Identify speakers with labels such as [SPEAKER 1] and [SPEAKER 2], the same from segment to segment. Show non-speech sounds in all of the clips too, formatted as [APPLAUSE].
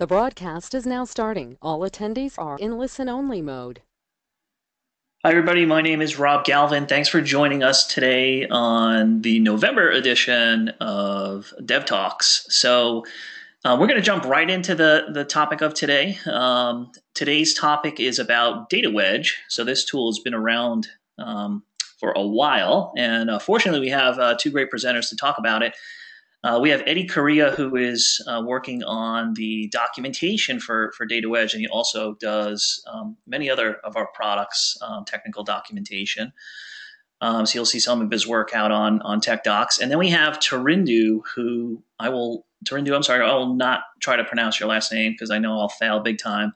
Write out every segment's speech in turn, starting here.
[SPEAKER 1] The broadcast is now starting. All attendees are in listen-only mode.
[SPEAKER 2] Hi, everybody. My name is Rob Galvin. Thanks for joining us today on the November edition of Dev Talks. So, uh, we're going to jump right into the, the topic of today. Um, today's topic is about Data Wedge. So, this tool has been around um, for a while, and uh, fortunately, we have uh, two great presenters to talk about it. Uh, we have Eddie Correia, who is uh, working on the documentation for, for Data Wedge, and he also does um, many other of our products, um, technical documentation. Um, so you'll see some of his work out on, on Tech Docs. And then we have Tarindu, who I will, Tarindu, I'm sorry, I will not try to pronounce your last name because I know I'll fail big time.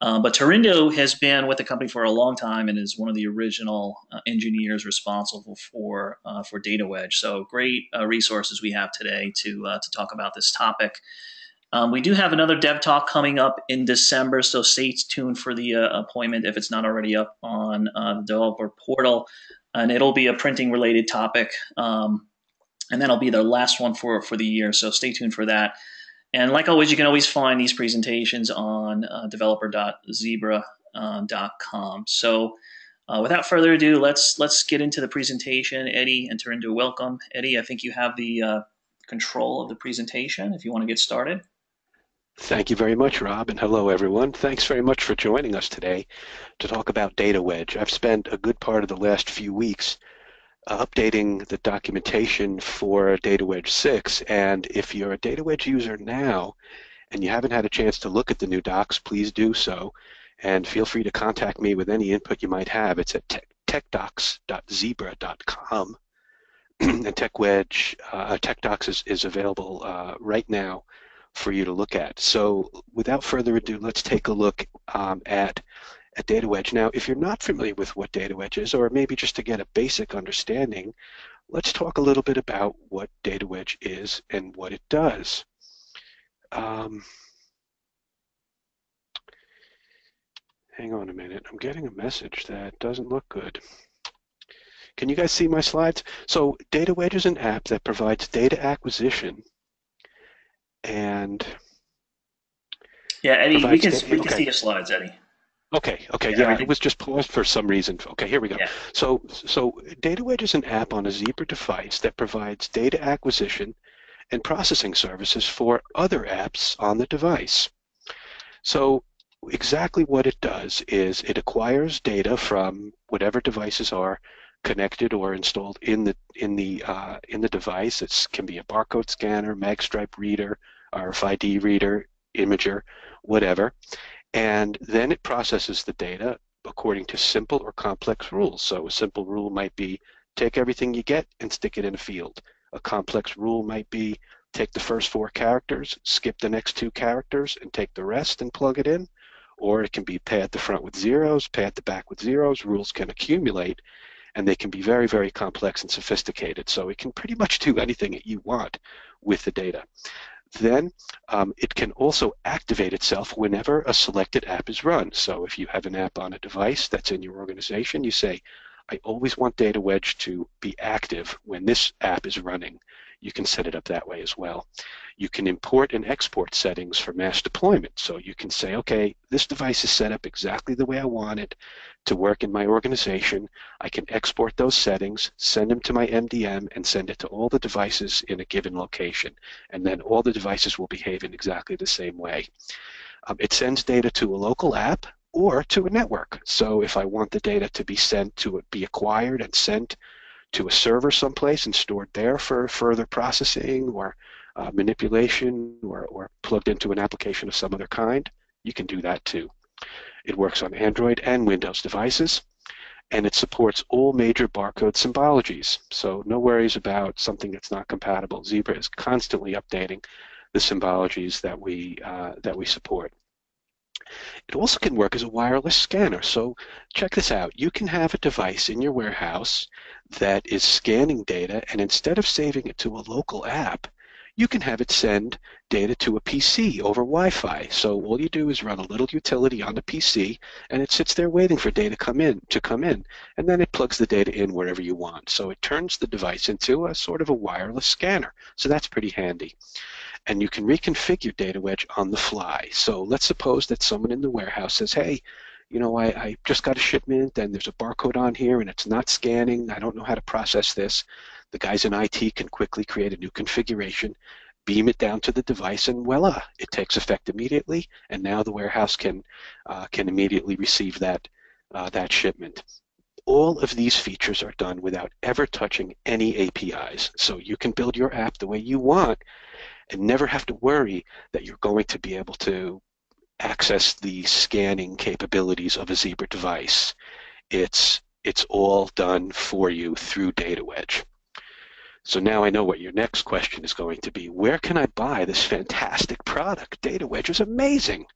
[SPEAKER 2] Um, but Tarindu has been with the company for a long time and is one of the original uh, engineers responsible for uh, for Data Wedge. So great uh, resources we have today to uh, to talk about this topic. Um, we do have another Dev Talk coming up in December, so stay tuned for the uh, appointment if it's not already up on uh, the developer portal, and it'll be a printing related topic. Um, and that'll be the last one for for the year. So stay tuned for that. And like always, you can always find these presentations on uh, developer.zebra.com. So uh, without further ado, let's let's get into the presentation. Eddie, enter into a welcome. Eddie, I think you have the uh, control of the presentation if you want to get started.
[SPEAKER 3] Thank you very much, Rob, and hello, everyone. Thanks very much for joining us today to talk about Data Wedge. I've spent a good part of the last few weeks updating the documentation for Data Wedge 6. And if you're a Data Wedge user now and you haven't had a chance to look at the new docs, please do so. And feel free to contact me with any input you might have. It's at techdocs.zebra.com. [CLEARS THROAT] and TechWedge, uh, TechDocs is, is available uh, right now for you to look at. So without further ado, let's take a look um, at a data wedge. Now, if you're not familiar with what data wedge is, or maybe just to get a basic understanding, let's talk a little bit about what data wedge is and what it does. Um, hang on a minute, I'm getting a message that doesn't look good. Can you guys see my slides? So Data Wedge is an app that provides data acquisition and
[SPEAKER 2] yeah, Eddie, we can, we can okay. see your slides, Eddie.
[SPEAKER 3] Okay, okay, yeah, yeah it was just paused for some reason. Okay, here we go. Yeah. So, so Data Wedge is an app on a Zebra device that provides data acquisition and processing services for other apps on the device. So, exactly what it does is it acquires data from whatever devices are connected or installed in the in the uh, in the device. It can be a barcode scanner, magstripe reader, RFID reader, imager, whatever and then it processes the data according to simple or complex rules. So a simple rule might be take everything you get and stick it in a field. A complex rule might be take the first four characters, skip the next two characters, and take the rest and plug it in. Or it can be pad the front with zeros, pad the back with zeros. Rules can accumulate, and they can be very, very complex and sophisticated. So it can pretty much do anything that you want with the data. Then um, it can also activate itself whenever a selected app is run. So if you have an app on a device that's in your organization, you say, I always want Data Wedge to be active when this app is running. You can set it up that way as well. You can import and export settings for mass deployment. So you can say, okay, this device is set up exactly the way I want it to work in my organization. I can export those settings, send them to my MDM, and send it to all the devices in a given location. And then all the devices will behave in exactly the same way. Um, it sends data to a local app or to a network. So if I want the data to be sent to be acquired and sent to a server someplace and stored there for further processing or uh, manipulation or, or plugged into an application of some other kind, you can do that too. It works on Android and Windows devices, and it supports all major barcode symbologies. So no worries about something that's not compatible. Zebra is constantly updating the symbologies that we uh, that we support. It also can work as a wireless scanner. So check this out. You can have a device in your warehouse that is scanning data, and instead of saving it to a local app, you can have it send data to a PC over Wi-Fi. So all you do is run a little utility on the PC, and it sits there waiting for data come in to come in, and then it plugs the data in wherever you want. So it turns the device into a sort of a wireless scanner. So that's pretty handy. And you can reconfigure data wedge on the fly. So let's suppose that someone in the warehouse says, hey, you know, I, I just got a shipment and there's a barcode on here and it's not scanning. I don't know how to process this. The guys in IT can quickly create a new configuration, beam it down to the device, and voila, it takes effect immediately. And now the warehouse can uh, can immediately receive that uh, that shipment. All of these features are done without ever touching any APIs. So you can build your app the way you want and never have to worry that you're going to be able to access the scanning capabilities of a Zebra device. It's, it's all done for you through DataWedge. So now I know what your next question is going to be. Where can I buy this fantastic product? DataWedge is amazing.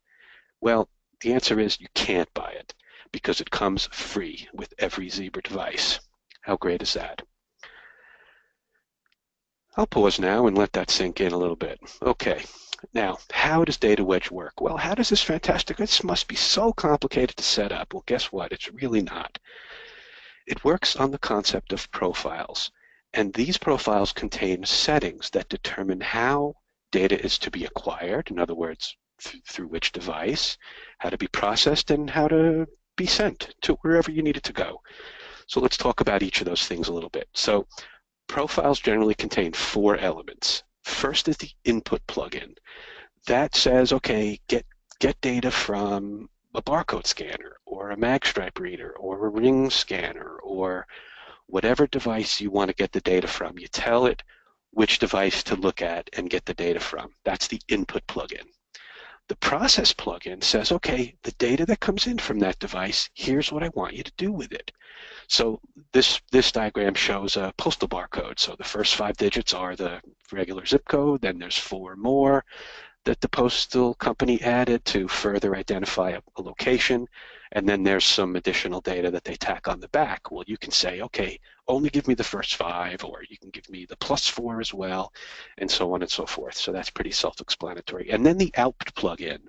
[SPEAKER 3] Well, the answer is you can't buy it because it comes free with every Zebra device. How great is that? I'll pause now and let that sink in a little bit. Okay, now, how does Data Wedge work? Well, how does this fantastic, this must be so complicated to set up. Well, guess what? It's really not. It works on the concept of profiles, and these profiles contain settings that determine how data is to be acquired, in other words, th through which device, how to be processed, and how to be sent to wherever you need it to go. So let's talk about each of those things a little bit. So profiles generally contain four elements. First is the input plugin. That says, okay, get, get data from a barcode scanner or a magstripe reader or a ring scanner or whatever device you want to get the data from. You tell it which device to look at and get the data from. That's the input plugin. The process plugin says, okay, the data that comes in from that device, here's what I want you to do with it. So this, this diagram shows a postal barcode. So the first five digits are the regular zip code, then there's four more that the postal company added to further identify a, a, location, and then there's some additional data that they tack on the back. Well, you can say, okay, only give me the first five, or you can give me the plus four as well, and so on and so forth. So that's pretty self-explanatory. And then the output plugin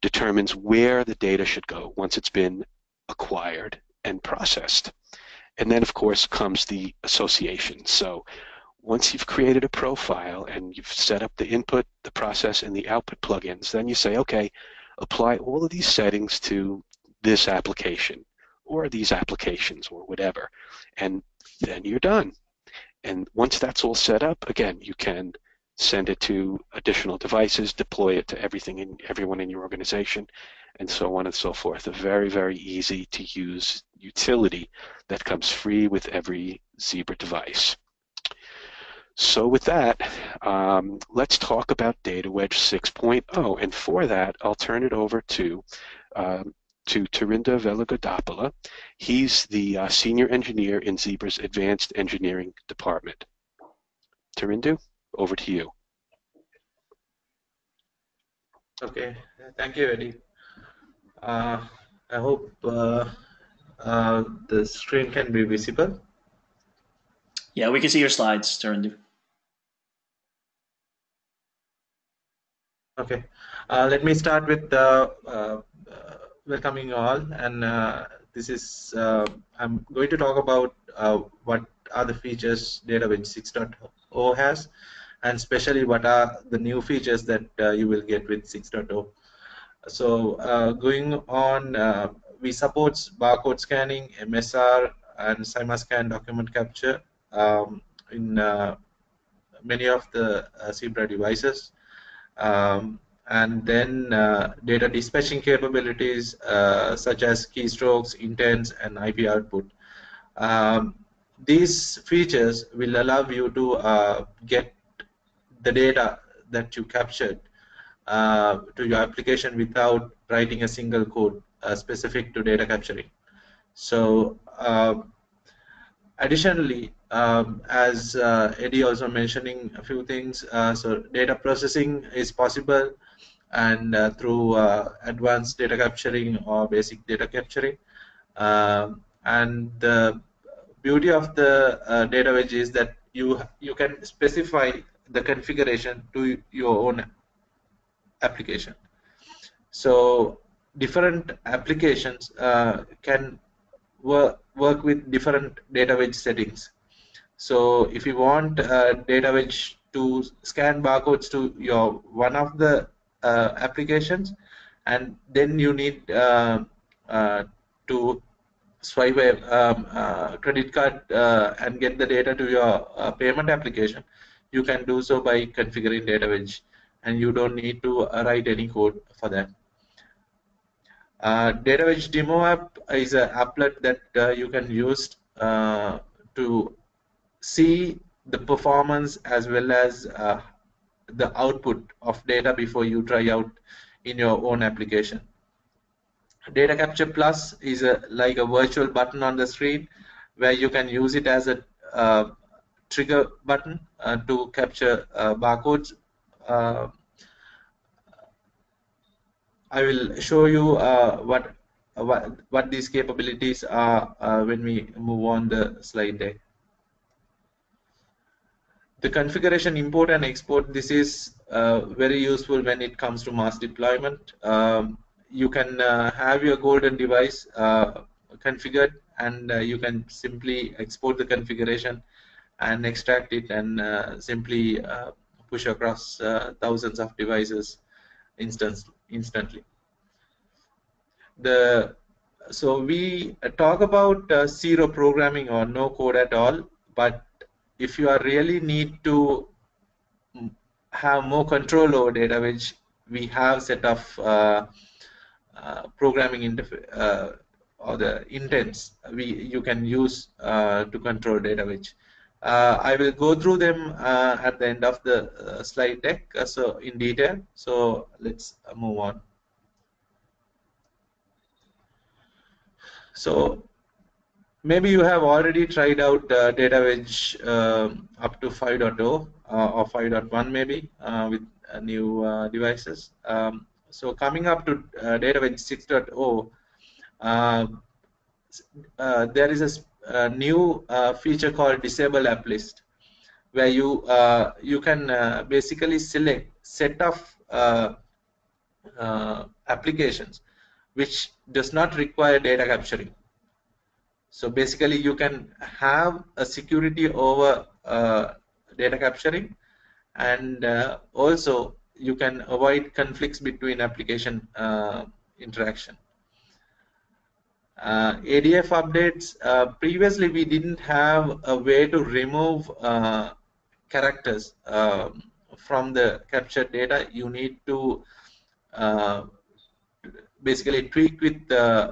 [SPEAKER 3] determines where the data should go once it's been acquired and processed. And then, of course, comes the association. So once you've created a profile and you've set up the input, the process, and the output plugins, then you say, okay, apply all of these settings to this application or these applications or whatever. And then you're done. And once that's all set up, again, you can send it to additional devices, deploy it to everything in everyone in your organization, and so on and so forth. A very, very easy to use utility that comes free with every Zebra device. So with that, um, let's talk about DataWedge 6.0. And for that, I'll turn it over to um, to Tarindu Velagodapola. He's the uh, senior engineer in Zebra's Advanced Engineering Department. Tarindu, over to you.
[SPEAKER 4] Okay, thank you, Eddie. Uh, I hope uh, uh, the screen can be visible.
[SPEAKER 2] Yeah, we can see your slides, Tarindu.
[SPEAKER 4] Okay, uh, let me start with uh, uh, welcoming all, and uh, this is uh, I'm going to talk about uh, what are the features DataWedge 6.0 has, and especially what are the new features that you will get with 6.0. So going on, we support barcode scanning, MSR, and SimulScan document capture um, in many of the Zebra devices. Um, and then uh, data dispatching capabilities uh, such as keystrokes, intents, and IP output. Um, these features will allow you to uh, get the data that you captured uh, to your application without writing a single code uh, specific to data capturing. So um, additionally, um, as uh, Eddie also mentioning a few things, so data processing is possible and uh, through uh, advanced data capturing or basic data capturing. Um, and the beauty of the uh, data wedge is that you you can specify the configuration to your own application. So different applications uh, can work, work with different data wedge settings. So if you want uh, data wedge to scan barcodes to your one of the applications and then you need uh, uh, to swipe a um, uh, credit card uh, and get the data to your uh, payment application, you can do so by configuring DataWedge and you don't need to write any code for that. Uh, DataWedge demo app is an applet that uh, you can use uh, to see the performance as well as the output of data before you try out in your own application. Data Capture Plus is a, like a virtual button on the screen where you can use it as a uh, trigger button uh, to capture uh, barcodes. Uh, I will show you uh, what, what what these capabilities are uh, when we move on the slide deck. The configuration import and export, this is very useful when it comes to mass deployment. Um, you can uh, have your golden device uh, configured and uh, you can simply export the configuration and extract it and simply push across thousands of devices instant, instantly. The so we talk about uh, zero programming or no code at all but if you are really need to have more control over data which we have set of uh, uh, programming interface uh, or the intents we you can use uh, to control DataWedge. I will go through them at the end of the slide deck so in detail. So let's move on. So maybe you have already tried out uh, DataWedge uh, up to 5.0 uh, or 5.1 maybe with new devices. Um, so coming up to uh, DataWedge 6.0, uh, uh, there is a, a new uh, feature called Disable App List, where you uh, you can uh, basically select set of applications which does not require data capturing. So basically, you can have a security over data capturing, and also you can avoid conflicts between application uh, interaction. Uh, ADF updates, uh, previously we didn't have a way to remove uh, characters um, from the captured data. You need to uh, basically tweak with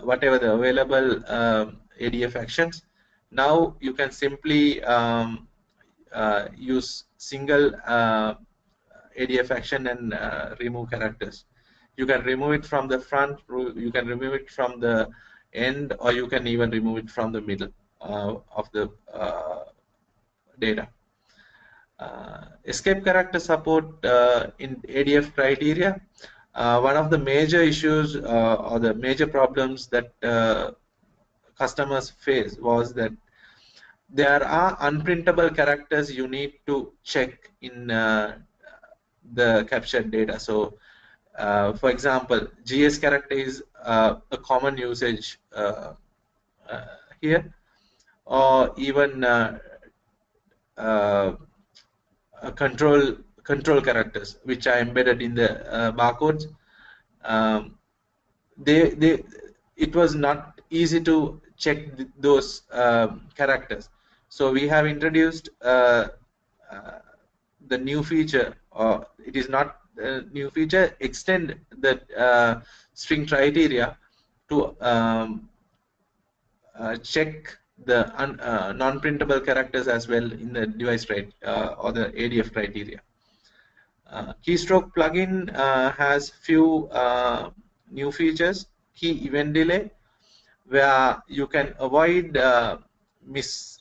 [SPEAKER 4] whatever the available um, ADF actions. Now you can simply um, uh, use single ADF action and uh, remove characters. You can remove it from the front, you can remove it from the end, or you can even remove it from the middle uh, of the uh, data. Uh, escape character support uh, in ADF criteria. Uh, one of the major issues or the major problems that customers face was that there are unprintable characters you need to check in uh, the captured data. So, uh, for example, GS character is uh, a common usage uh, uh here, or even uh, control control characters which are embedded in the barcodes. Um, they they it was not easy to check th those um, characters. So we have introduced the new feature or it is not a new feature, extend the uh, string criteria to um, uh, check the uh, non-printable characters as well in the device uh, or the ADF criteria. Uh, keystroke plugin has few new features. Key event delay, where you can avoid mis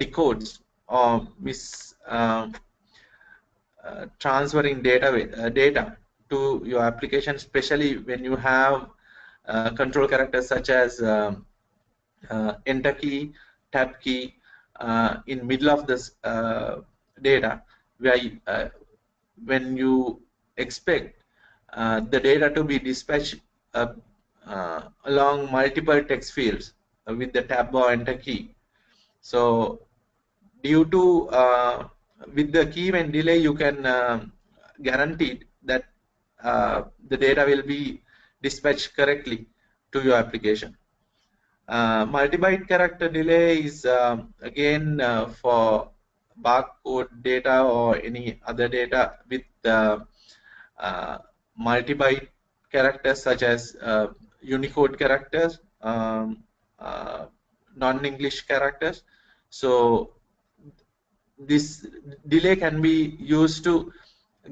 [SPEAKER 4] decodes or mis uh, transferring data uh, data to your application, especially when you have uh, control characters such as um, enter key, tab key in middle of this data, where you, when you expect the data to be dispatched uh, along multiple text fields uh, with the tab or enter key. So due to uh, with the key event delay, you can uh, guarantee that uh, the data will be dispatched correctly to your application. Uh, multi-byte character delay is um, again uh, for barcode data or any other data with multi-byte characters such as Unicode characters, um, uh, non-English characters. So this delay can be used to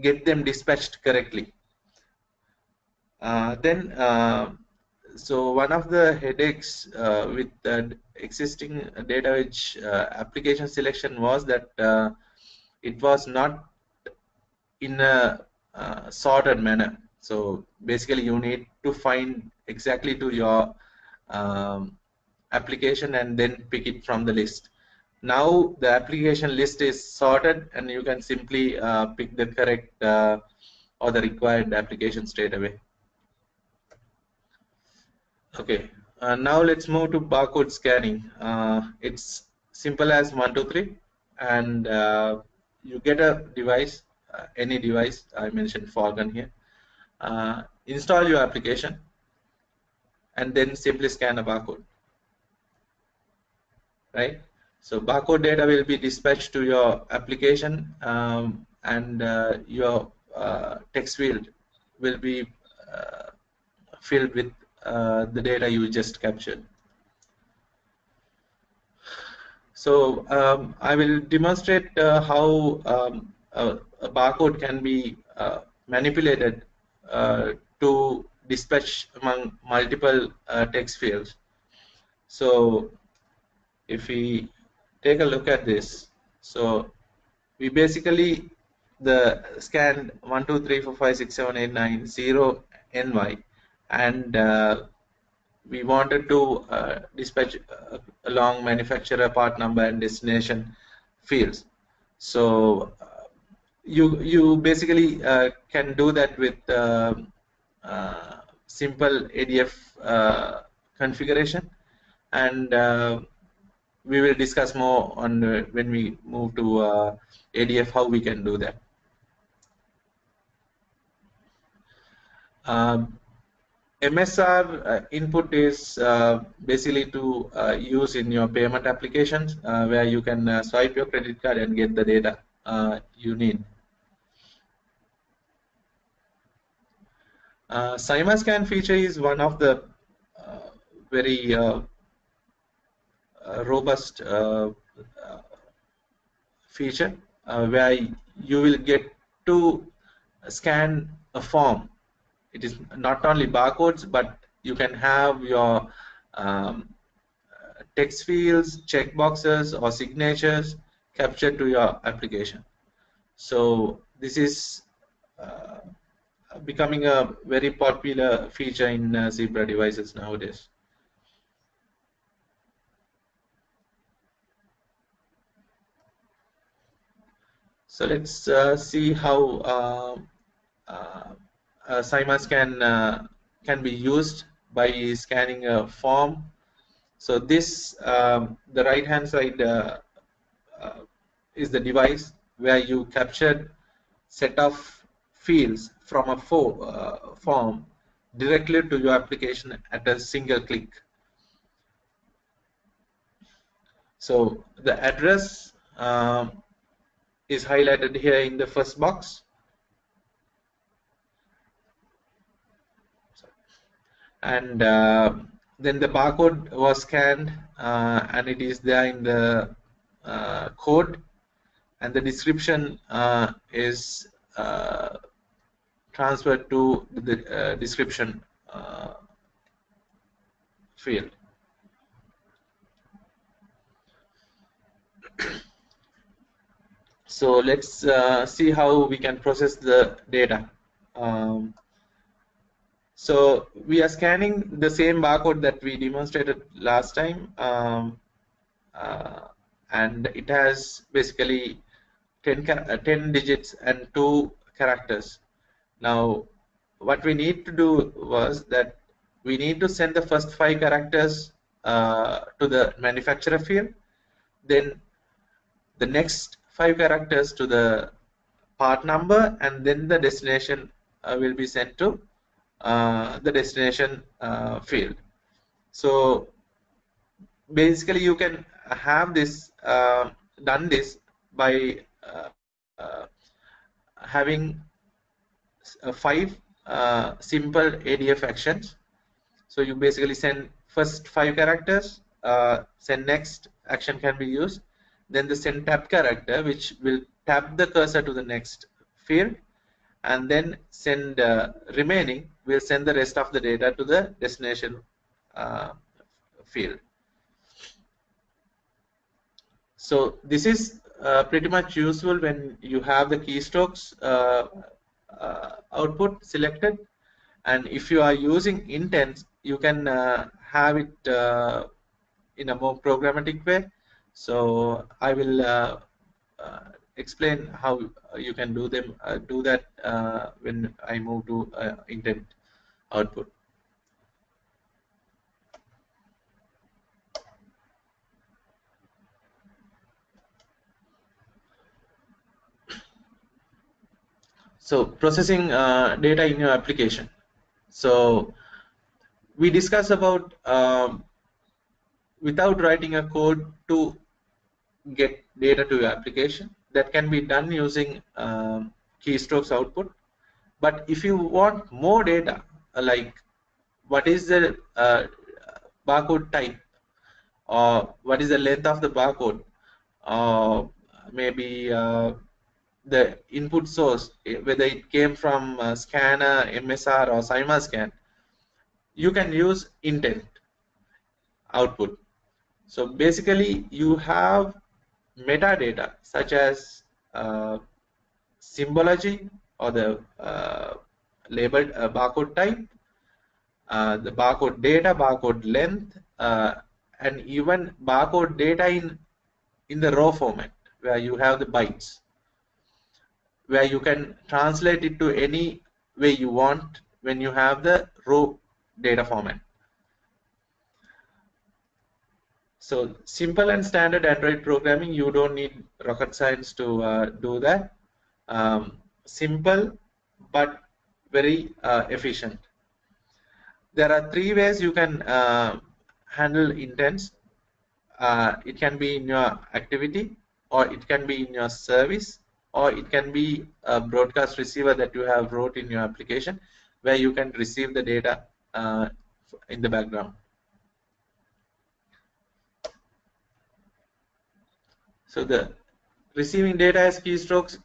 [SPEAKER 4] get them dispatched correctly. Uh, then, uh, so one of the headaches uh, with the existing DataWedge uh, application selection was that uh, it was not in a uh, sorted manner. So basically, you need to find exactly to your um, application and then pick it from the list. Now the application list is sorted and you can simply uh, pick the correct uh, or the required application straight away. Okay, uh, now let's move to barcode scanning. Uh, it's simple as one, two, three, and uh, you get a device, uh, any device. I mentioned Forgun here. install your application, and then simply scan a barcode. Right so barcode data will be dispatched to your application um, and uh, your uh, text field will be uh, filled with uh, the data you just captured. So um, I will demonstrate uh, how um, a, a, barcode can be uh, manipulated to dispatch among multiple text fields. So if we take a look at this. So we basically the scanned 1, 2, 3, 4, 5, 6, 7, 8, 9, 0, ny and uh, we wanted to uh, dispatch uh, along manufacturer part number and destination fields. So uh, you you basically uh, can do that with uh, simple ADF configuration and we will discuss more on uh, when we move to uh, ADF how we can do that. Um, MSR uh, input is uh, basically to uh, use in your payment applications uh, where you can swipe your credit card and get the data you need. Uh, scan feature is one of the very robust uh, uh, feature uh, where you will get to scan a form. It is not only barcodes, but you can have your um, text fields, checkboxes, or signatures captured to your application. So this is uh, becoming a very popular feature in uh, Zebra devices nowadays. So let's uh, see how uh, uh, uh can uh, can be used by scanning a form. So this um, the right hand side is the device where you captured set of fields from a fo form directly to your application at a single click. So the address um, is highlighted here in the first box. And uh, then the barcode was scanned uh, and it is there in the uh, code and the description uh, is uh, transferred to the uh, description field. So let's uh, see how we can process the data. Um, so we are scanning the same barcode that we demonstrated last time um, uh, and it has basically 10, uh, 10 digits and 2 characters. Now what we need to do was that we need to send the first 5 characters uh, to the manufacturer field then the next five characters to the part number and then the destination uh, will be sent to uh, the destination uh, field. So basically you can have this uh, done this by uh, having five simple ADF actions. So you basically send first five characters, send next action can be used, then the send tab character which will tap the cursor to the next field. And then send uh, remaining we'll send the rest of the data to the destination uh, field. So this is uh, pretty much useful when you have the keystrokes uh, uh, output selected and if you are using intents you can uh, have it in a more programmatic way so I will explain how you can do them uh, do that uh, when I move to uh, intent output. So processing uh, data in your application. So we discuss about um, without writing a code to get data to your application that can be done using um, keystrokes output. But if you want more data, uh, like what is the uh, barcode type, or what is the length of the barcode, or maybe uh, the input source, eh, whether it came from scanner, MSR, or SimulScan, you can use intent output. So basically, you have metadata such as uh, symbology or the uh, labeled uh, barcode type, uh, the barcode data, barcode length, uh, and even barcode data in in the raw format where you have the bytes, where you can translate it to any way you want when you have the raw data format. So simple and standard Android programming, you don't need rocket science to uh, do that. Um, simple but very uh, efficient. There are three ways you can uh, handle intents. Uh, it can be in your activity or it can be in your service or it can be a broadcast receiver that you have wrote in your application where you can receive the data uh, in the background. So the receiving data as keystrokes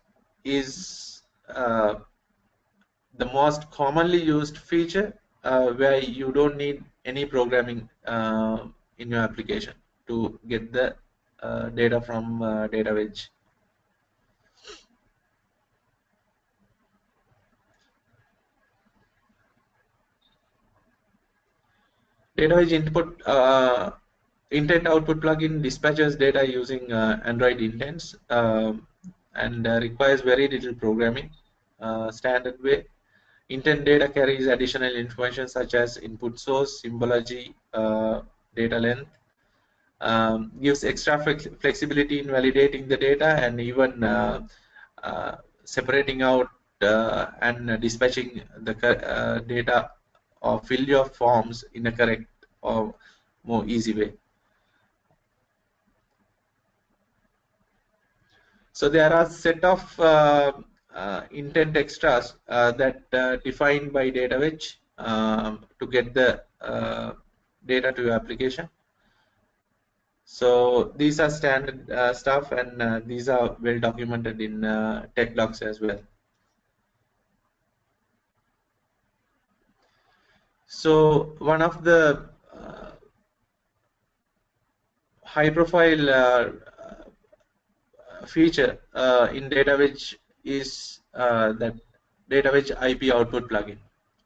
[SPEAKER 4] is uh, the most commonly used feature uh, where you don't need any programming uh, in your application to get the uh, data from uh, data wedge. Data wedge input uh, intent output plugin dispatches data using uh, Android intents um, and uh, requires very little programming. Uh, standard way. Intent data carries additional information such as input source, symbology, uh, data length, um, gives extra flex flexibility in validating the data and even uh, uh, separating out and dispatching the data or fill your forms in a correct or more easy way. So there are set of uh, uh, intent extras uh, that uh, defined by data wedge um, to get the uh, data to your application. So these are standard uh, stuff and these are well documented in tech docs as well. So one of the high profile feature uh, in data wedge is uh, that data wedge IP output plugin,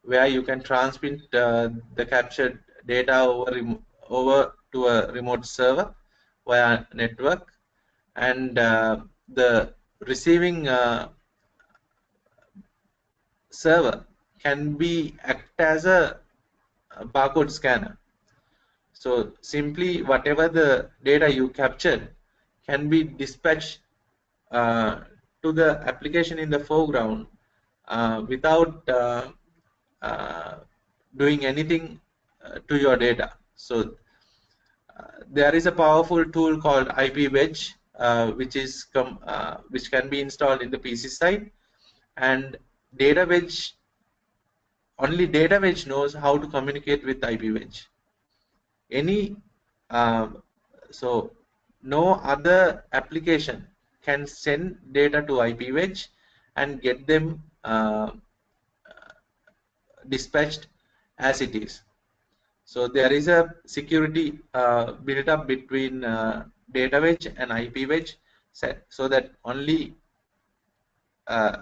[SPEAKER 4] where you can transmit uh, the captured data over over to a remote server via network, and uh, the receiving uh, server can be act as a barcode scanner. So simply whatever the data you captured can be dispatched uh, to the application in the foreground uh, without uh, uh, doing anything to your data. So there is a powerful tool called IP ipwedge, which is which can be installed in the PC side, and DataWedge only DataWedge knows how to communicate with ipwedge. Any um, so no other application can send data to ipwedge and get them uh, dispatched as it is. So there is a security uh, built up between uh, DataWedge and ipwedge set so that only uh,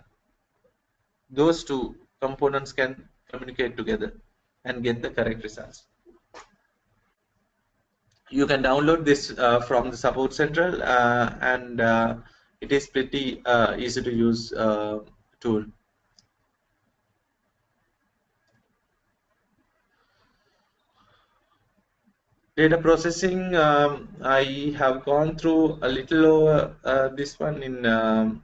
[SPEAKER 4] those two components can communicate together and get the correct results. You can download this uh, from the support central uh, and uh, it is pretty uh, easy to use uh, tool. Data processing, um, I have gone through a little over uh, this one in um,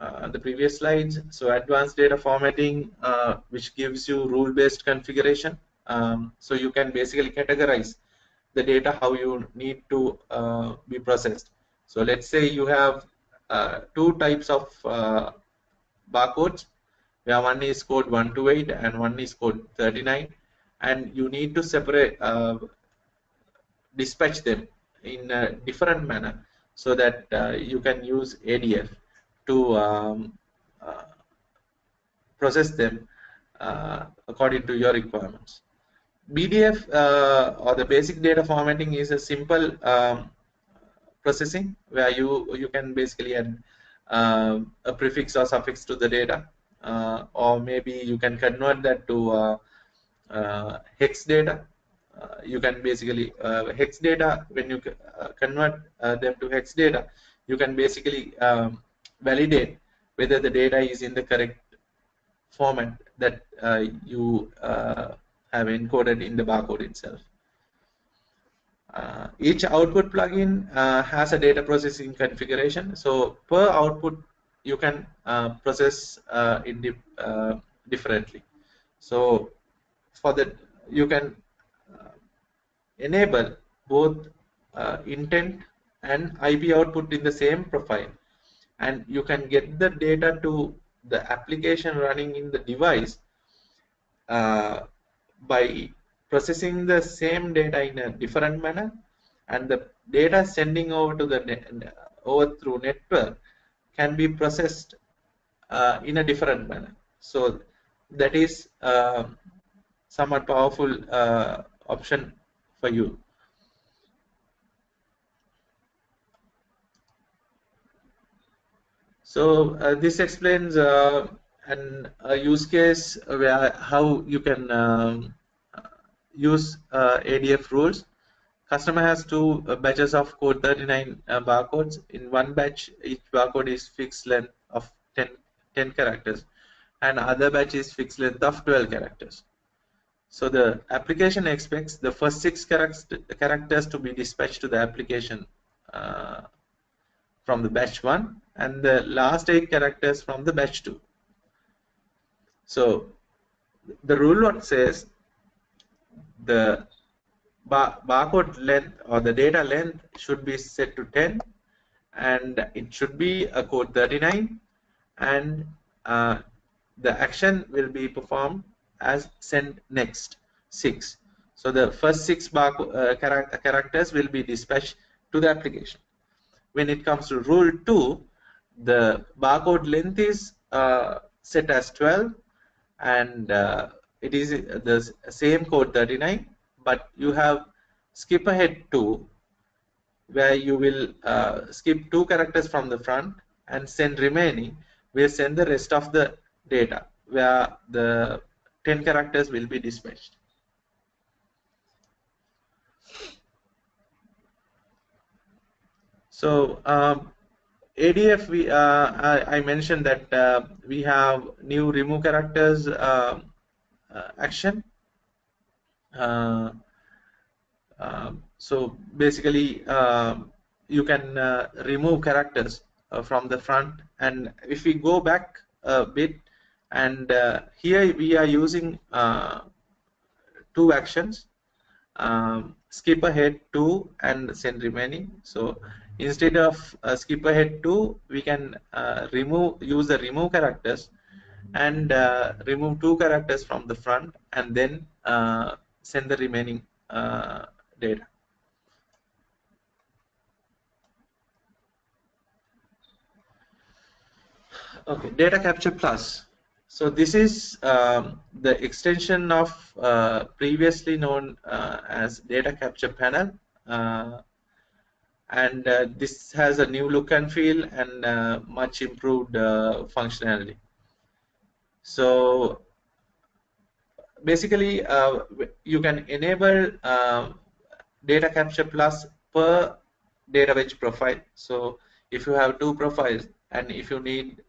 [SPEAKER 4] uh, the previous slides. So advanced data formatting, uh, which gives you rule-based configuration. Um, so you can basically categorize the data how you need to uh, be processed. So let's say you have uh, two types of uh, barcodes, where one is code 128 and one is code 39, and you need to separate, dispatch them in a different manner so that you can use ADF to um, uh, process them uh, according to your requirements. BDF uh, or the basic data formatting is a simple um, processing where you you can basically add uh, a prefix or suffix to the data uh, or maybe you can convert that to uh, hex data you can basically hex data when you convert them to hex data you can basically um, validate whether the data is in the correct format that uh, you uh, have encoded in the barcode itself. Uh, each output plugin uh, has a data processing configuration. So per output, you can uh, process uh, it di differently. So for that, you can enable both intent and IP output in the same profile and you can get the data to the application running in the device uh, by processing the same data in a different manner. And the data sending over to the over through network can be processed uh, in a different manner. So that is uh, somewhat powerful uh, option for you So uh, this explains uh, an, a use case where how you can um, use uh, ADF rules. Customer has two uh, batches of code 39 uh, barcodes. In one batch, each barcode is fixed length of 10, 10 characters, and other batch is fixed length of 12 characters. So the application expects the first six characters to be dispatched to the application from the batch 1 and the last 8 characters from the batch 2. So the rule 1 says the bar barcode length or the data length should be set to 10 and it should be a code 39 and uh, the action will be performed as send next 6 so the first six bar uh, characters will be dispatched to the application when it comes to rule 2 the barcode length is uh, set as 12 and uh, it is the same code 39 but you have skip ahead 2 where you will uh, skip two characters from the front and send remaining. Will send the rest of the data where the 10 characters will be dispatched. So um, ADF, we, uh, I, I, mentioned that uh, we have new remove characters uh, uh action. Uh, um, so basically, um, you can remove characters from the front and if we go back a bit and uh, here we are using uh, two actions um, skip ahead two and send remaining so instead of uh, skip ahead to we can uh, remove use the remove characters and uh, remove two characters from the front and then uh, send the remaining uh, data. Okay data capture plus. So this is um, the extension of uh, previously known as data capture panel and uh, this has a new look and feel and uh, much improved uh, functionality. So basically you can enable data capture plus per data wedge profile. So if you have two profiles and if you need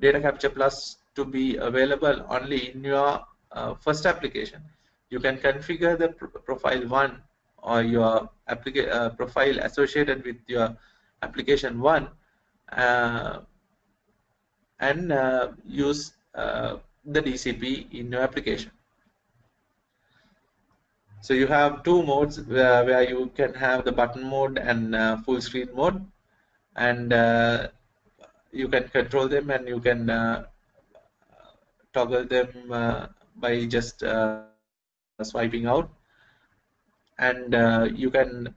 [SPEAKER 4] data capture plus to be available only in your uh, first application. You can configure the pr profile one or your uh, profile associated with your application one uh, and uh, use uh, the DCP in your application. So you have two modes where, where you can have the button mode and uh, full screen mode and you can control them and you can toggle them uh, by just uh, swiping out and uh, you can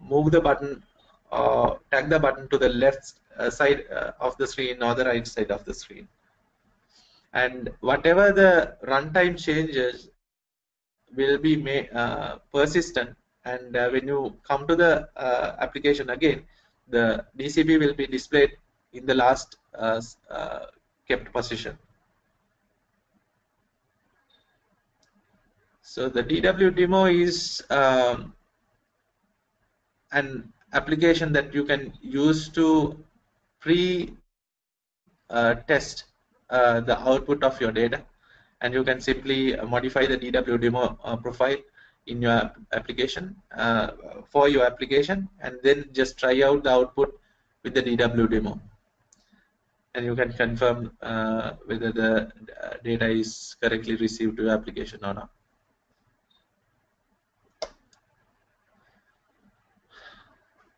[SPEAKER 4] move the button or tag the button to the left side of the screen or the right side of the screen. And whatever the runtime changes will be uh, persistent. And uh, when you come to the uh, application again the DCP will be displayed in the last kept position So the DW demo is um, an application that you can use to pre uh, uh, the output of your data and you can simply modify the DW demo uh, profile in your application uh, for your application and then just try out the output with the DW demo and you can confirm uh, whether the uh, data is correctly received to your application or not.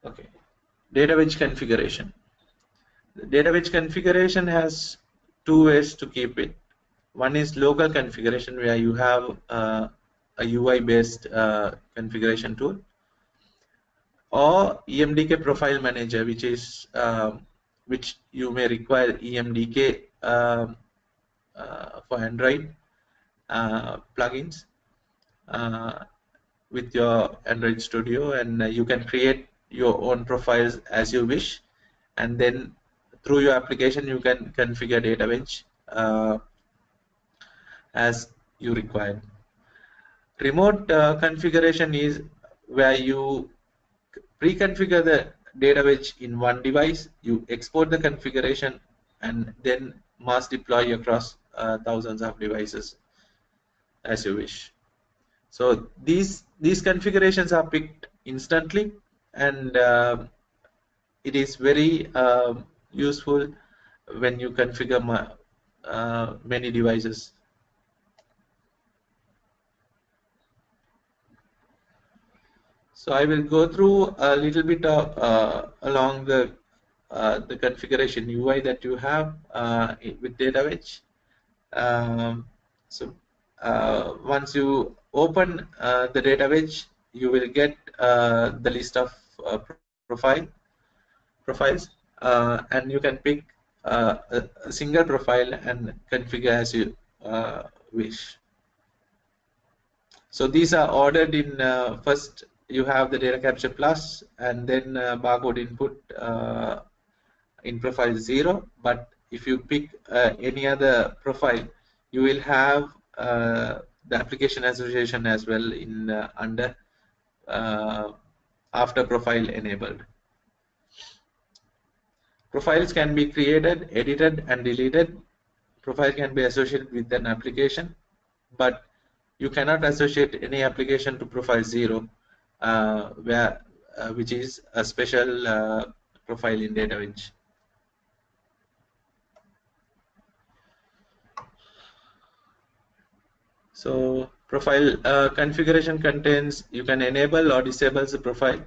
[SPEAKER 4] Okay, data wedge configuration. The data wedge configuration has two ways to keep it. One is local configuration where you have uh, a UI based uh, configuration tool or EMDK profile manager which is um, which you may require EMDK um, uh, for Android uh, plugins uh, with your Android Studio and uh, you can create your own profiles as you wish and then through your application you can configure data uh, as you require. Remote uh, configuration is where you pre-configure the data in one device, you export the configuration and then mass deploy across uh, thousands of devices as you wish. So these these configurations are picked instantly and uh, it is very uh, useful when you configure my, uh, many devices. So I will go through a little bit of, uh, along the uh, the configuration UI that you have uh, with data. Um, so once you open the data you will get the list of uh, profile profiles uh, and you can pick uh, a, single profile and configure as you wish. So these are ordered in first you have the data capture plus and then barcode input in profile 0 but if you pick uh, any other profile you will have uh, the application association as well in uh, under after profile enabled. Profiles can be created, edited, and deleted. Profile can be associated with an application, but you cannot associate any application to profile zero, uh, where uh, which is a special uh, profile in DataWedge. So profile uh, configuration contains you can enable or disable the profile.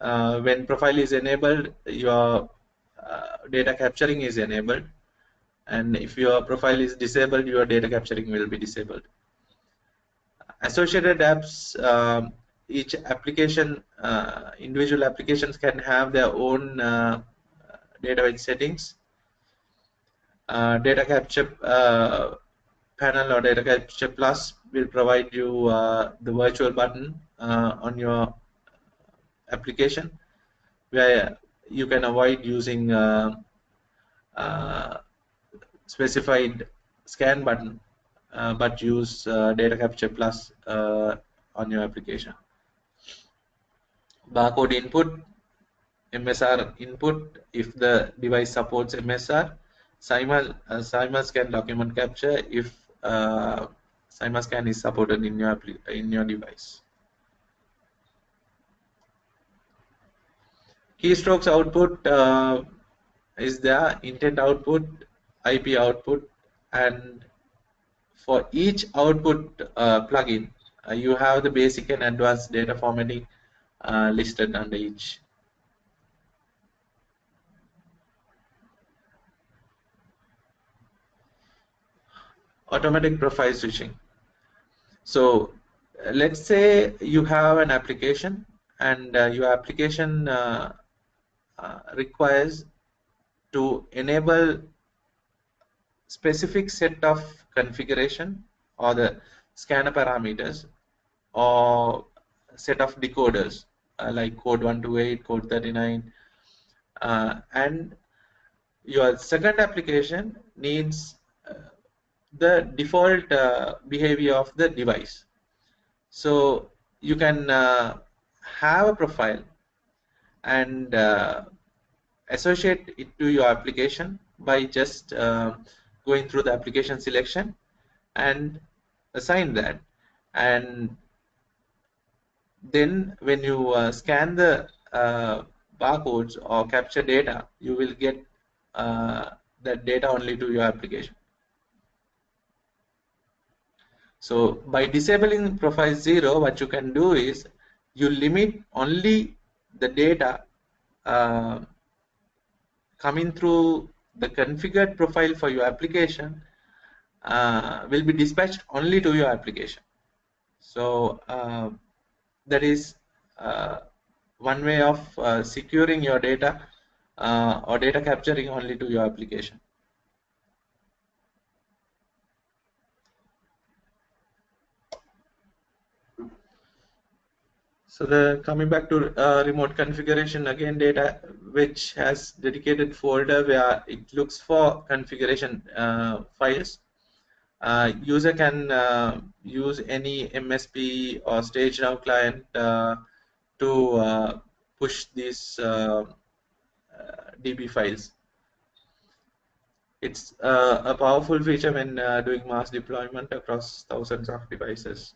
[SPEAKER 4] Uh, when profile is enabled, your uh, data capturing is enabled, and if your profile is disabled, your data capturing will be disabled. Associated apps, um, each application, uh, individual applications can have their own uh, data settings. Uh, data capture panel or data capture plus will provide you uh, the virtual button uh, on your application where you can avoid using uh, uh specified scan button uh, but use data capture plus on your application. Barcode input MSR input if the device supports MSR Simul, uh, scan document capture if uh, SimulScan is supported in your in your device. Keystrokes output uh, is the intent output, IP output, and for each output uh, plugin, uh, you have the basic and advanced data formatting uh, listed under each. Automatic profile switching. So let's say you have an application and uh, your application uh, uh, requires to enable specific set of configuration or the scanner parameters or set of decoders uh, like code 128 code 39 uh, and your second application needs the default uh, behavior of the device. So you can uh, have a profile and uh, associate it to your application by just uh, going through the application selection and assign that and then when you uh, scan the uh, barcodes or capture data you will get that data only to your application so by disabling profile 0, what you can do is you limit only the data uh, coming through the configured profile for your application uh, will be dispatched only to your application. So uh, that is uh, one way of uh, securing your data uh, or data capturing only to your application. So the coming back to uh, remote configuration again data which has dedicated folder where it looks for configuration uh, files. Uh, user can uh, use any MSP or StageNow client uh, to uh, push these DB files. It's a powerful feature when doing mass deployment across thousands of devices.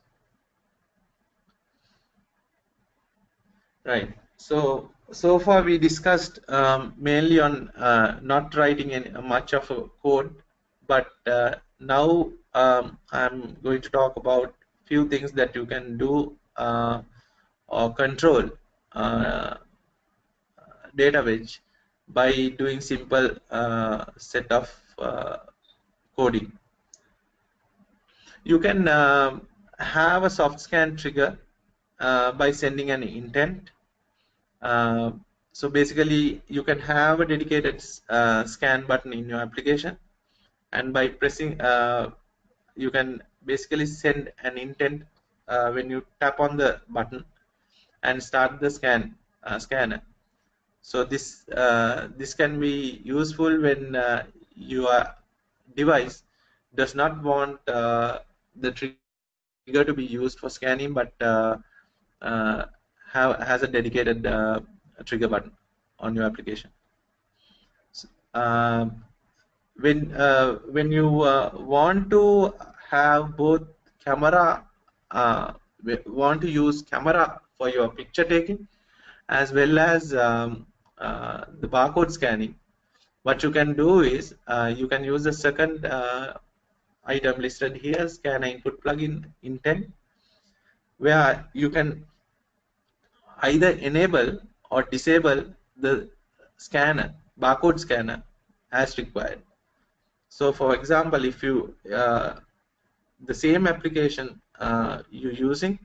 [SPEAKER 4] Right. So so far we discussed um, mainly on uh, not writing any, much of a code, but uh, now um, I'm going to talk about few things that you can do uh, or control uh, data wedge by doing simple uh, set of uh, coding. You can um, have a soft scan trigger by sending an intent uh, so basically, you can have a dedicated uh, scan button in your application, and by pressing, uh, you can basically send an intent uh, when you tap on the button and start the scan uh, scanner. So this this can be useful when your device does not want the trigger to be used for scanning, but have has a dedicated uh, trigger button on your application. So, uh, when uh, when you uh, want to have both camera uh, want to use camera for your picture taking as well as um, uh, the barcode scanning what you can do is you can use the second item listed here, scanner input plugin intent, where you can either enable or disable the scanner, barcode scanner as required. So for example, if you uh, the same application uh, you're using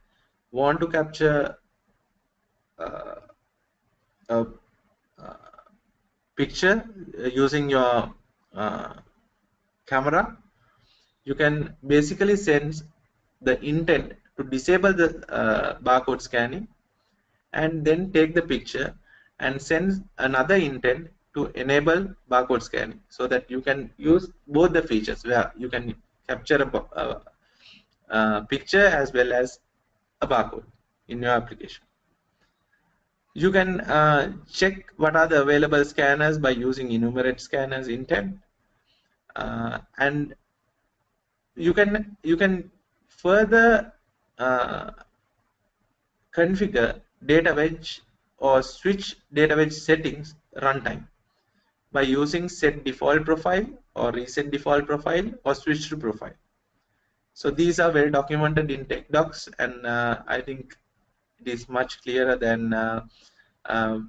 [SPEAKER 4] want to capture uh, a, a, picture using your uh, camera, you can basically send the intent to disable the uh, barcode scanning and then take the picture and send another intent to enable barcode scanning so that you can use both the features where you can capture a, a, a picture as well as a barcode in your application. You can uh, check what are the available scanners by using enumerate scanners intent uh, and you can you can further uh, configure data wedge or switch data wedge settings runtime by using set default profile or reset default profile or switch to profile. So these are well documented in tech docs and uh, I think it is much clearer than uh, uh,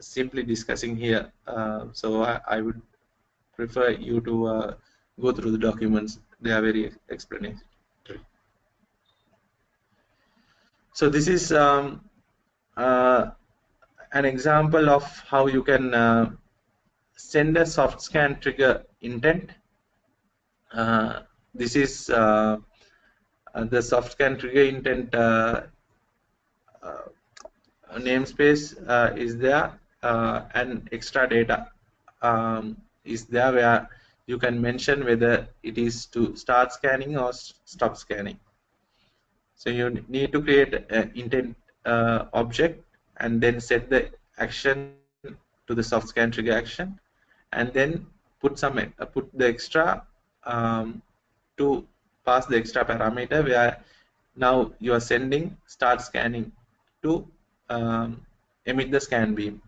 [SPEAKER 4] simply discussing here. Uh, so I, I, would prefer you to uh, go through the documents. They are very explanatory. So this is um, an example of how you can send a soft scan trigger intent. Uh, this is uh, uh, the soft scan trigger intent uh, uh, namespace uh, is there and extra data um, is there where you can mention whether it is to start scanning or stop scanning. So you need to create an intent object and then set the action to the soft scan trigger action and then put some uh, put the extra um, to pass the extra parameter where now you are sending start scanning to um, emit the scan beam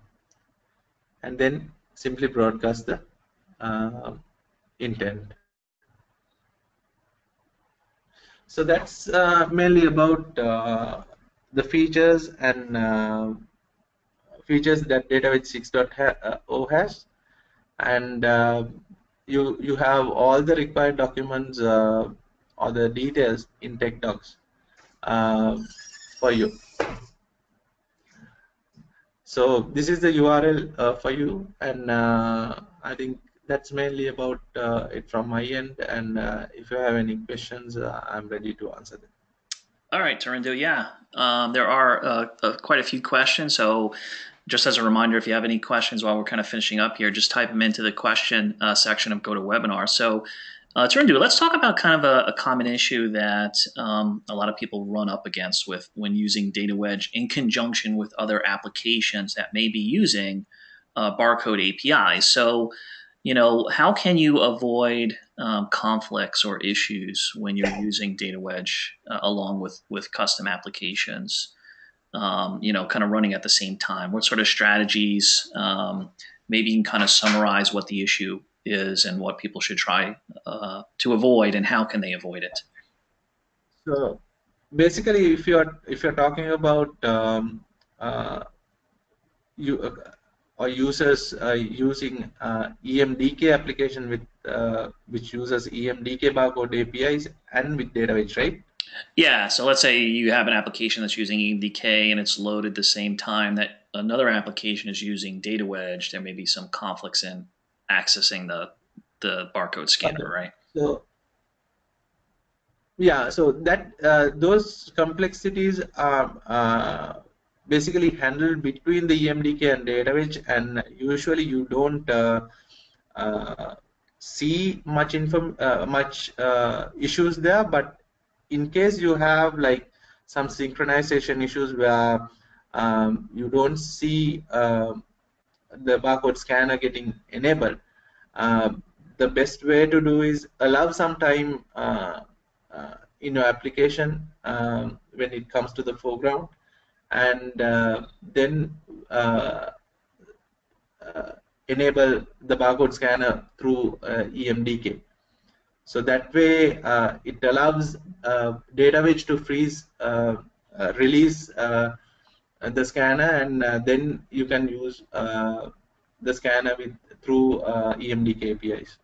[SPEAKER 4] and then simply broadcast the uh, intent. So that's uh, mainly about uh, the features and uh, features that DataWedge 6.0 has. And uh, you you have all the required documents uh, or the details in tech docs uh, for you. So this is the url uh, for you. And uh, i think that's mainly about uh, it from my end. And if you have any questions i'm ready to answer them
[SPEAKER 2] all right, Tarindu. Yeah, um, there are quite a few questions. So just as a reminder, if you have any questions while we're kind of finishing up here, just type them into the question uh, section of GoToWebinar. So, uh, Tarindu, let's talk about kind of a, a common issue that um, a lot of people run up against with when using DataWedge in conjunction with other applications that may be using uh, barcode APIs. So, you know, how can you avoid um, conflicts or issues when you're using DataWedge uh, along with with custom applications? um, you know, kind of running at the same time? What sort of strategies? Um, maybe you can kind of summarize what the issue is and what people should try uh, to avoid, and how can they avoid it?
[SPEAKER 4] So, basically, if you're if you're talking about um, uh, you uh, or users uh, using uh, EMDK application with uh, which uses EMDK barcode APIs and with DataWedge, right?
[SPEAKER 2] Yeah, so let's say you have an application that's using EMDK and it's loaded the same time that another application is using DataWedge. There may be some conflicts in accessing the the barcode scanner, okay. right?
[SPEAKER 4] So yeah, so that uh, those complexities are uh, basically handled between the EMDK and DataWedge, and usually you don't uh, uh see much inform uh, much uh, issues there, but in case you have like some synchronization issues where um, you don't see uh, the barcode scanner getting enabled, uh, the best way to do is allow some time uh in your application um, when it comes to the foreground and uh, then uh, enable the barcode scanner through EMDK. So that way, uh, it allows uh, data wedge to freeze, uh, uh release uh, the scanner, and uh, then you can use the scanner with through EMDK APIs.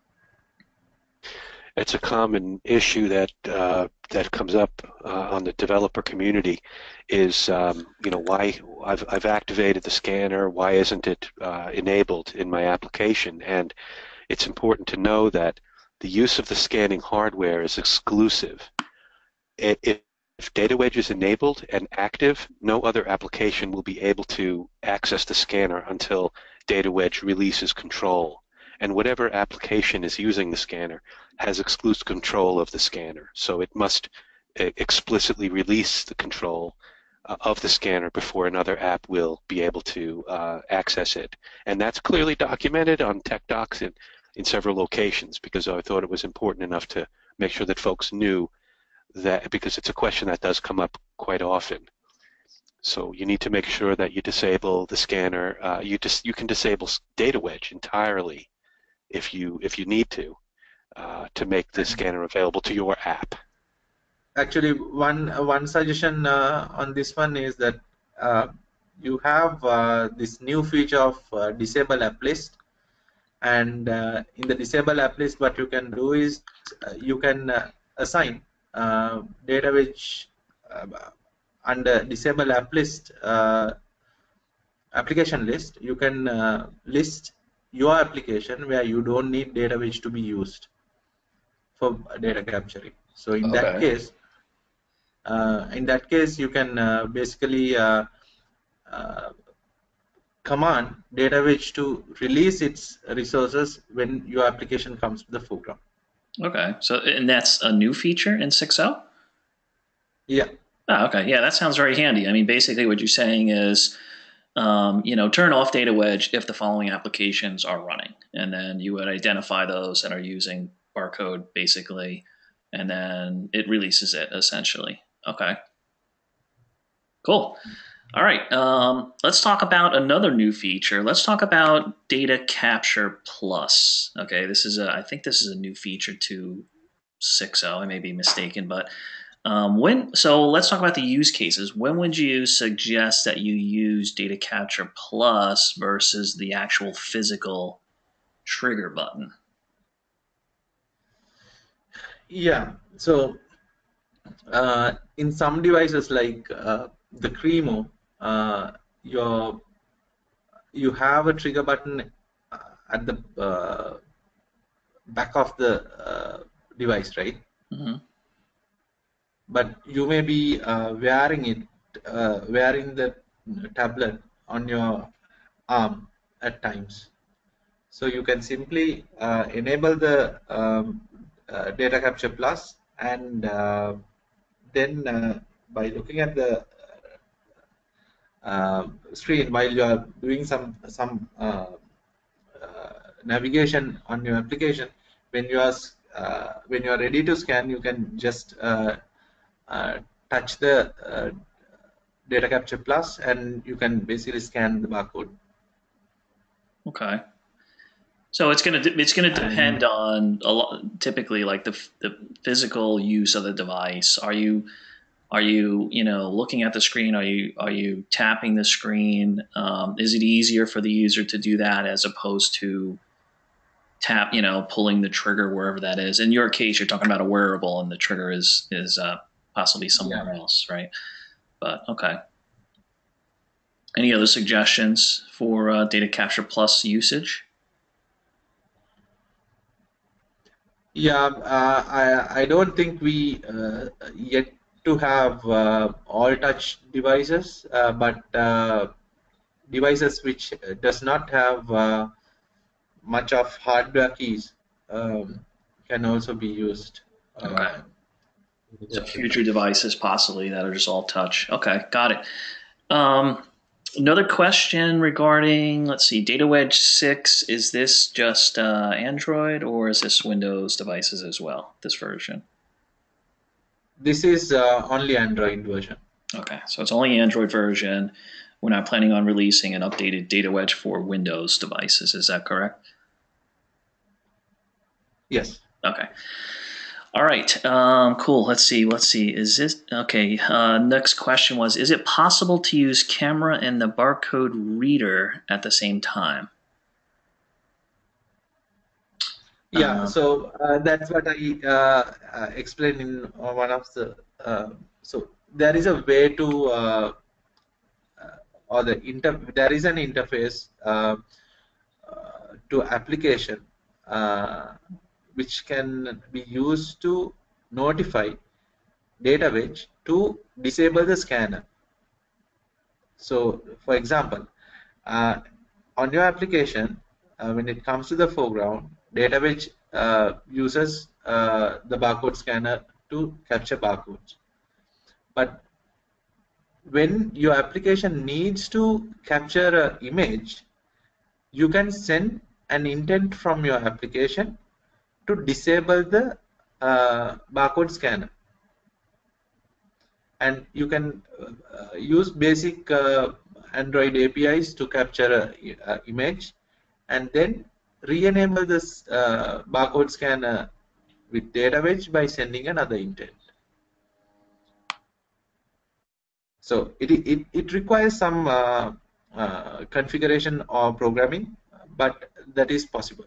[SPEAKER 3] It's a common issue that uh, that comes up uh, on the developer community. Is um, you know why I've I've activated the scanner? Why isn't it uh, enabled in my application? And it's important to know that the use of the scanning hardware is exclusive. If data wedge is enabled and active, no other application will be able to access the scanner until data wedge releases control. And whatever application is using the scanner has exclusive control of the scanner. So it must explicitly release the control uh, of the scanner before another app will be able to uh, access it. And that's clearly documented on TechDocs and in several locations because I thought it was important enough to make sure that folks knew that because it's a question that does come up quite often. So you need to make sure that you disable the scanner. Uh, you just you can disable data wedge entirely if you if you need to uh, to make this scanner available to your app.
[SPEAKER 4] Actually, one one suggestion uh, on this one is that uh, you have uh, this new feature of uh, disable app list and uh, in the disable app list what you can do is uh, you can uh, assign uh, DataWedge uh, under disable app list uh, application list you can list your application where you don't need DataWedge to be used for data capturing so in okay. that case uh, in that case you can uh, basically uh, command data wedge to release its resources when your application comes to the foreground.
[SPEAKER 2] Okay, so and that's a new feature in 6.0?
[SPEAKER 4] Yeah.
[SPEAKER 2] Oh, okay, yeah, that sounds very handy. I mean, basically what you're saying is, um, you know, turn off data wedge if the following applications are running, and then you would identify those that are using barcode basically, and then it releases it essentially. Okay. Cool. All right, um, let's talk about another new feature. Let's talk about Data Capture Plus. Okay, this is a, I think this is a new feature to 6.0. I may be mistaken, but um, when so let's talk about the use cases. When would you suggest that you use Data Capture Plus versus the actual physical trigger button?
[SPEAKER 4] Yeah, so uh, in some devices like uh, the Cremo, uh, your you have a trigger button uh, at the uh, back of the uh, device, right?
[SPEAKER 2] Mm-hmm.
[SPEAKER 4] But you may be uh, wearing it, uh, wearing the tablet on your arm at times. So you can simply enable the um, data capture plus and then by looking at the uh, screen while you are doing some some uh, uh, navigation on your application when you are when you are ready to scan you can just touch the data capture plus and you can basically scan the barcode
[SPEAKER 2] okay so it's gonna it's gonna depend on a lot, typically like the the physical use of the device. Are you are you, you know, looking at the screen? Are you are you tapping the screen? Um, is it easier for the user to do that as opposed to tap, you know, pulling the trigger wherever that is? In your case, you're talking about a wearable, and the trigger is is uh, possibly somewhere yeah. else, right? But okay. Any other suggestions for uh, Data Capture Plus usage?
[SPEAKER 4] Yeah, uh, I I don't think we uh, yet to have uh, all touch devices, uh, but uh, devices which does not have uh, much of hardware keys um, can also be used.
[SPEAKER 2] Okay. So future devices possibly that are just all touch. Okay, got it. Um, another question regarding, let's see, Data Wedge 6, is this just uh, Android or is this Windows devices as well, this version?
[SPEAKER 4] This is uh, only Android version.
[SPEAKER 2] Okay, so it's only Android version. We're not planning on releasing an updated data wedge for Windows devices. Is that correct?
[SPEAKER 4] Yes.
[SPEAKER 2] Okay. All right, um, cool. Let's see. Let's see. Is this okay? Uh, next question was: Is it possible to use camera and the barcode reader at the same time?
[SPEAKER 4] Yeah. Uh, so uh, that's what I uh, uh, explained in one of the. so there is a way to, or the inter. There is an interface to application which can be used to notify DataWedge to disable the scanner. So, for example, uh, on your application, uh, when it comes to the foreground, DataWedge uh, uses uh, the barcode scanner to capture barcodes. But when your application needs to capture an image, you can send an intent from your application to disable the uh, barcode scanner and you can uh, use basic uh, Android APIs to capture an image and then re-enable this uh, barcode scanner with data DataWedge by sending another intent. So it, it, it requires some uh, uh, configuration or programming, but that is possible.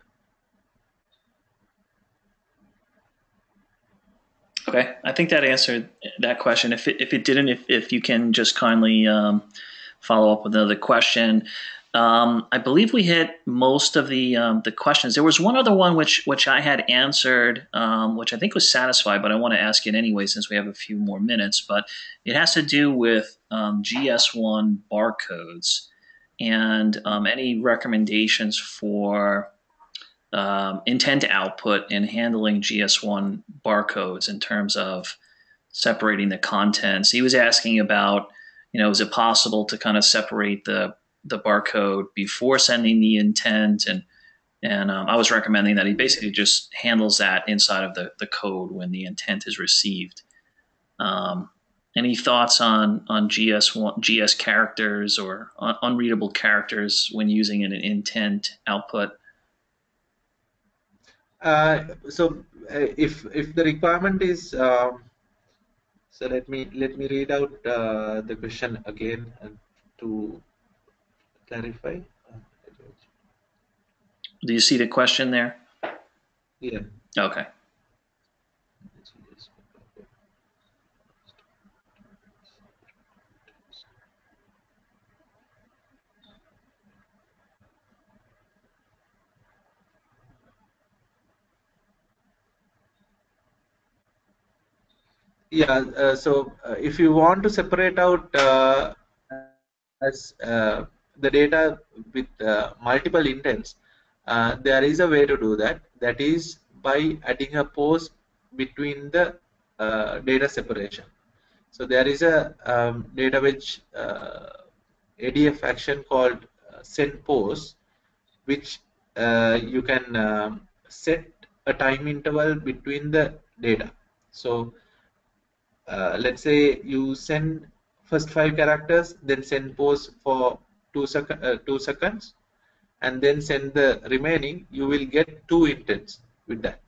[SPEAKER 2] Okay, I think that answered that question. If it, if it didn't, if, if you can just kindly um, follow up with another question. Um, I believe we hit most of the um, the questions. There was one other one which which I had answered, um, which I think was satisfied, but I want to ask it anyway since we have a few more minutes. But it has to do with um, GS1 barcodes and um, any recommendations for um, intent output and handling GS1 barcodes in terms of separating the contents. He was asking about, you know, is it possible to kind of separate the the barcode before sending the intent and and um, I was recommending that he basically just handles that inside of the, the code when the intent is received. Um, any thoughts on on GS one, GS characters or un unreadable characters when using an intent output?
[SPEAKER 4] Uh, so uh, if if the requirement is um, so let me let me read out uh, the question again to clarify.
[SPEAKER 2] Do you see the question there?
[SPEAKER 4] Yeah.
[SPEAKER 2] Okay.
[SPEAKER 4] Yeah uh, so uh, if you want to separate out uh, as uh, the data with uh, multiple intents uh, there is a way to do that. That is by adding a pose between the data separation. So there is a um, DataWedge ADF action called send pose which you can um, set a time interval between the data. So uh, let's say you send first five characters, then send pose for two, sec uh, two seconds, and then send the remaining, you will get two intents with that.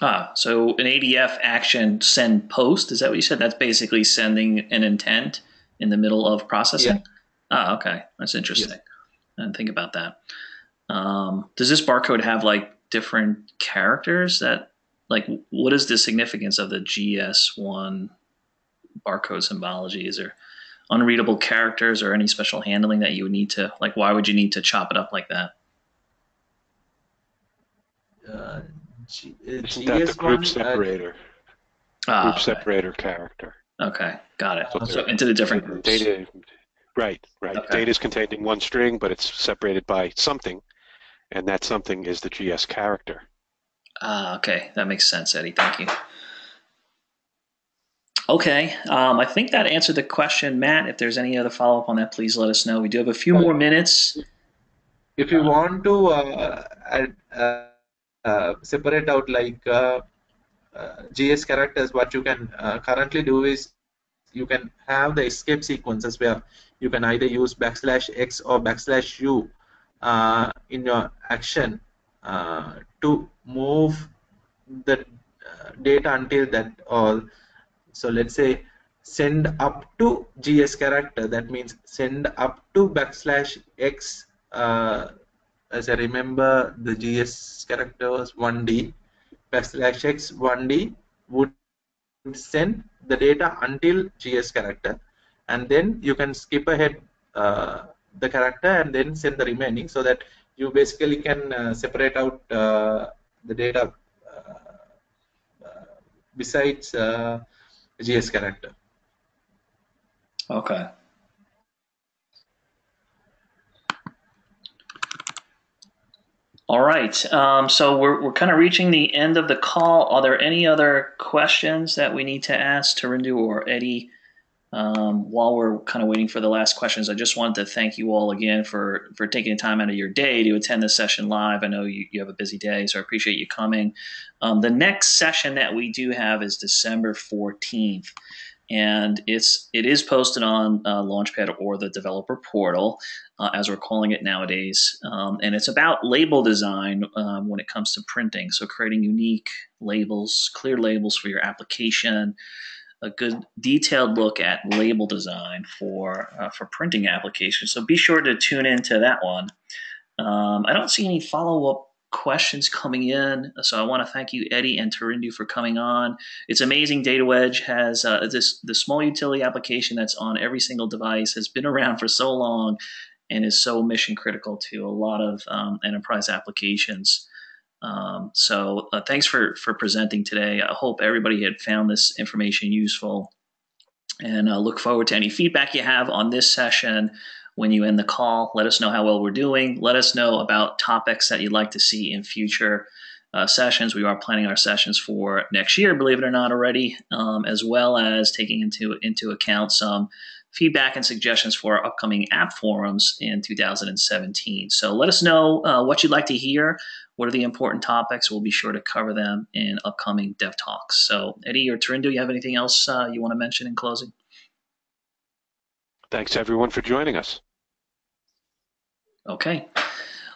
[SPEAKER 2] Ah, so an ADF action send post, is that what you said? That's basically sending an intent in the middle of processing? Yeah. Ah, okay. That's interesting. Yes. I didn't think about that. Um, does this barcode have like different characters that like what is the significance of the GS1 barcode symbology? Is there unreadable characters or any special handling that you would need to like why would you need to chop it up like that?
[SPEAKER 3] Uh, G- Isn't that the group uh, separator? Uh, group okay. separator character.
[SPEAKER 2] Okay, got it. So, so into the different groups.
[SPEAKER 3] Data, right, right. Okay. Data is contained in one string, but it's separated by something, and that something is the GS character.
[SPEAKER 2] Ah, okay, that makes sense, Eddie. Thank you. Okay, um, I think that answered the question, Matt. If there's any other follow up on that, please let us know. We do have a few more minutes.
[SPEAKER 4] If you want to uh, uh, uh, separate out like uh, uh, GS characters, what you can uh, currently do is you can have the escape sequences where you can either use backslash x or backslash u in your action to move the uh, data until that all. So let's say send up to GS character. That means send up to backslash X. Uh, as I remember, the GS character was 1D. Backslash X 1D would send the data until GS character, and then you can skip ahead uh, the character and then send the remaining so that you basically can uh, separate out uh, the data uh, besides GS character.
[SPEAKER 2] Okay. All right. Um, so we're, we're kind of reaching the end of the call. Are there any other questions that we need to ask Tarindu or Eddie um, while we're kind of waiting for the last questions? I just wanted to thank you all again for, for taking the time out of your day to attend this session live. I know you, you have a busy day, so I appreciate you coming. Um, the next session that we do have is December 14th and it's it is posted on uh, Launchpad or the developer portal, uh, as we're calling it nowadays. Um, and it's about label design um, when it comes to printing. So creating unique labels, clear labels for your application, a good detailed look at label design for uh, for printing applications. So be sure to tune into that one. Um, I don't see any follow up questions coming in. So I want to thank you, Eddie and Tarindu, for coming on. It's amazing. DataWedge has uh, this the small utility application that's on every single device has been around for so long and is so mission critical to a lot of um, enterprise applications. Um, so uh, thanks for for presenting today. I hope everybody had found this information useful, and uh, look forward to any feedback you have on this session when you end the call. Let us know how well we're doing. Let us know about topics that you'd like to see in future uh, sessions. We are planning our sessions for next year, believe it or not, already, um, as well as taking into into account some feedback and suggestions for our upcoming app forums in 2017. So let us know uh, what you'd like to hear. What are the important topics? We'll be sure to cover them in upcoming Dev Talks. So, Eddie or Tarindu, you have anything else uh, you want to mention in closing?
[SPEAKER 3] Thanks, everyone, for joining us.
[SPEAKER 2] Okay.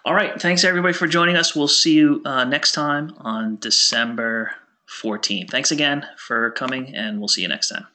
[SPEAKER 2] All right. Thanks, everybody, for joining us. We'll see you uh, next time on December 14th. Thanks again for coming, and we'll see you next time.